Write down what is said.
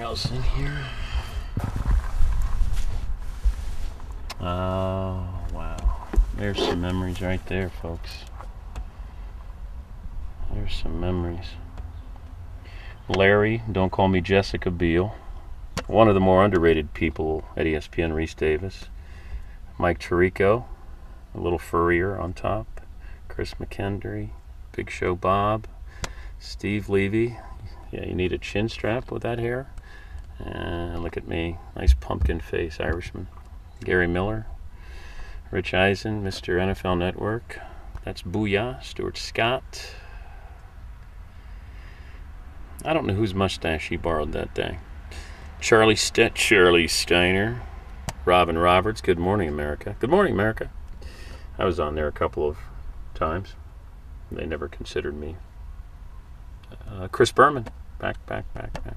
else in here. Oh, wow. There's some memories right there, folks. There's some memories. Larry, don't call me Jessica Biel. One of the more underrated people at ESPN, Rece Davis. Mike Tirico, a little furrier on top. Chris McKendry, Big Show Bob, Steve Levy. Yeah, you need a chin strap with that hair. And look at me, nice pumpkin face, Irishman. Gary Miller, Rich Eisen, Mr. NFL Network. That's Booyah, Stuart Scott. I don't know whose mustache he borrowed that day. Charlie St- Charlie Steiner, Robin Roberts. Good morning, America. Good morning, America. I was on there a couple of times. They never considered me. Uh, Chris Berman, back, back, back, back.